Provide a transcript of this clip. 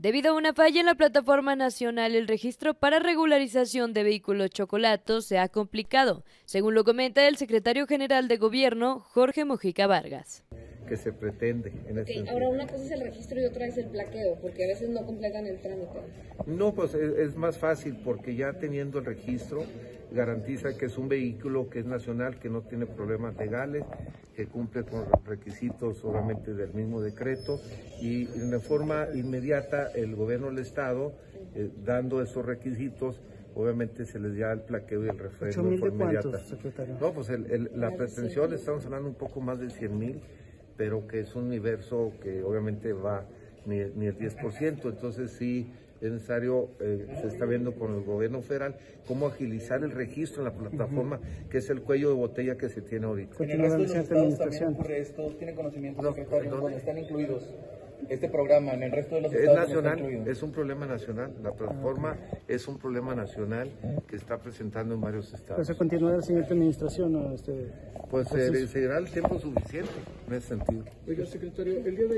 Debido a una falla en la plataforma nacional, el registro para regularización de vehículos chocolatos se ha complicado, según lo comenta el secretario general de Gobierno, Jorge Mojica Vargas. Que se pretende en okay, este Ahora, una cosa es el registro y otra es el plaqueo, porque a veces no completan el trámite. No, pues es, es más fácil porque ya teniendo el registro garantiza que es un vehículo que es nacional, que no tiene problemas legales, que cumple con los requisitos obviamente del mismo decreto y de forma inmediata el gobierno del estado, eh, dando esos requisitos, obviamente se les da el plaqueo y el refrendo de forma inmediata. Secretario? No, pues el, el, la pretensión, estamos hablando un poco más de 100 mil, pero que es un universo que obviamente va ni, ni el 10%, entonces sí es necesario, eh, se está viendo con el gobierno federal, cómo agilizar el registro en la plataforma, uh -huh. que es el cuello de botella que se tiene ahorita. En el resto de los estados también ocurre esto, ¿tiene conocimiento, no, secretario, están incluidos este programa en el resto de los es estados? nacional, es un problema nacional. La plataforma ah, okay. es un problema nacional que está presentando en varios estados. ¿Pues se continuará la siguiente administración? ¿no? Este, pues se, seguirá el tiempo suficiente en ese sentido. Oiga, secretario, el día de